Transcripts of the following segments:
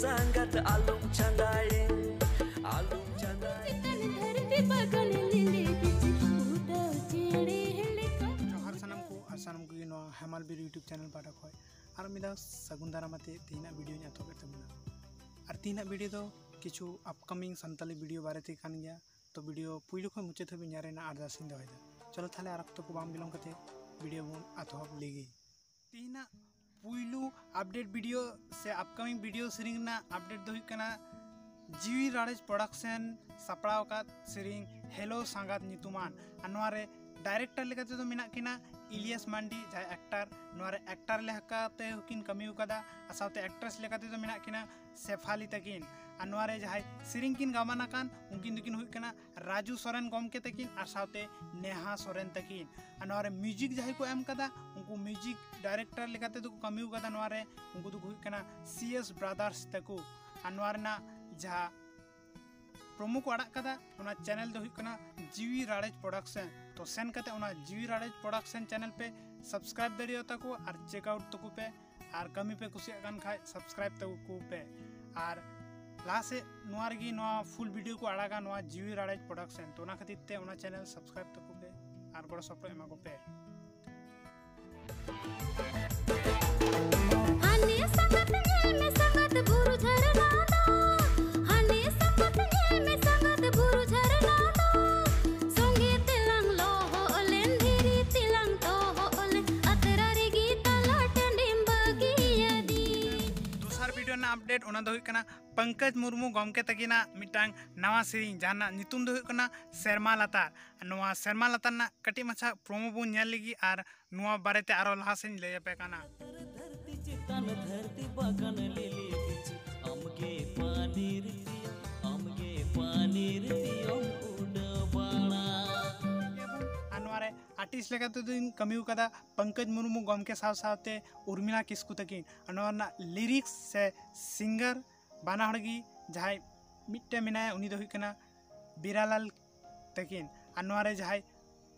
sangat alung candai alung candai tarhi bagal YouTube channel पाटा खो और मिदा सगुन दारामाते तीन वीडियो और तीन वीडियो तो वीडियो बारे गया तो वीडियो पुलो खुद मुचाद हम यार आरदास चलो तेल आरक्त को बिलोम वीडियो बन आतहब लेगे तीन पुइलू अपडेट वीडियो से अपकामिंग वीडियो सेरिंग ना अपडेट दो हुई जीवी राड़ेज प्रोडक्शन सापड़ाव सेरिंग। हेलो, सांगात नितुमान। और डायरेक्टर लेकाते तो मेना इलियास मांडी जहाँ एक्टर नोरे एक्टर लेकाते हकिन कमी और साथे एक्ट्रेस लेकाते तो मेना किना सेफाली तकिन और जहाँ सीरीज़ किन गामाना कान उनकिन दुकिन हुई राजू सोरेन गमके तकिन और साथे नेहा सोरेन तकिन और म्यूज़िक जहाँ को एम कदा उनको म्यूज़िक डायरेक्टर लेकाते तो कमी उनको तो हुई कना सीएस ब्रदर्स तको और नोरे जहाँ प्रोमो को अड़ाग कदा चैनल जीवी राड़ेज प्रोडक्शन। तो सेन उना जीवी राड़ेज प्रोडक्शन चैनल पे सब्सक्राइब तको और चेकआउट तको पे और कमी पे कुछ खाए सब्सक्राइब तको पे। और लाहा से नोआ फुल वीडियो को नोआ जीवी राड़ेज प्रोडक्शन। तो खातिर चैनल सब्सक्राइब तको पे और गड़ो सपोर्ट एमा को पे। वीडियो कना पंकज मुर्मू गमके मिटांग नवा सीरीज़ जहाँ सेरमा लतार सेरमा लतार कटी मछा प्रोमो बोल लगी और बारे लहा से लय पे काना धरती बगन आर्टिस्ट लेका तो दिन कमी कदा पंकज मुर्मू गमके साव सावते उर्मिला किस्कू तकिन अनवारना लिरिक्स से सिंगर बाना हड़गी जहाँ मिट्टे मिनाय उनी दो बीरालाल तकिन अनवारे जहाँ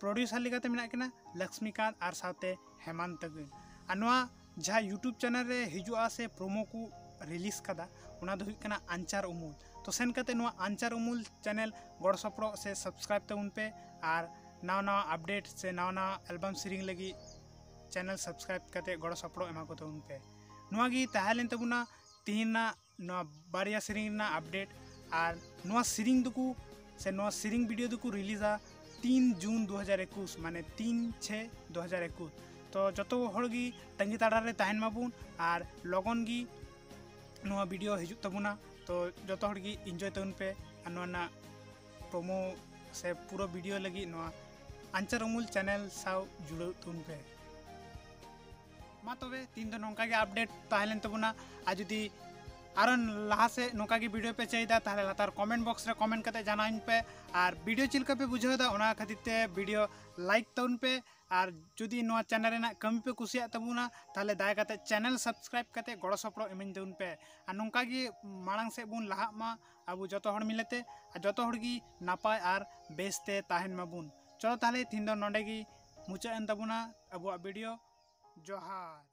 प्रोड्यूसर लेकाते मिना लक्ष्मीकांत और सावते हेमंत तकिन अनवा जहाँ यूट्यूब चैनल रे हिजुआ से प्रोमो को रिलीज़ कदा उना दो आंचार उमुल तो सेन आंचार उमुल चैनल गड़ सपड़ो से सब्सक्राइब तबुन पे और नवा नवा अपडेट से नवा नवा एल्बम सीरीज़ लगी। चैनल सब्सक्राइब करते, गड़ो सपड़ो एमा को तबुन पे। नवा गी ताहेलेन तबुना तिहिना नवा बारिया सीरीज़ ना अपडेट और नवा सीरीज़ दुकु से नवा सीरीज़ वीडियो दुकु रिलीजा तीन जून 2021 माने तीन छः 2021 तो जतो हड़गी तंगी ताड़ारे ताहेन माबुन और लगन गी नवा वीडियो हिजुग तबुना तो जतो हड़गी एंजॉय तबुन पे और प्रोमो से पूरा वीडियो लगी नवा आंचर अमूल चैनल साव जुड़ो तुन पे मा तबे तीन दो नौका के अपडेट ताहलेन तबुना आ जुदी आरो लहा से नौका की पे चाहिए ताहले लातार कमेंट बॉक्स रे कमेंट करते जानाइन पे और वीडियो चिलका पे बुझाव दा ओना खातिर लाइक तउन पे और जुदी नोआ चैनल कमी पे कुसिया तबुना ताहले दाया चैनल सब्सक्राइब करते गड़ो सपड़ो इमिन देउन पे नौका मांग से लहा मा अब जतो हड़ मिलते और और बेसते ताहन माबुन चलो ताहले तीन दो नोडे की मुचा एन तबुना अब वीडियो जोहार।